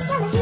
笑得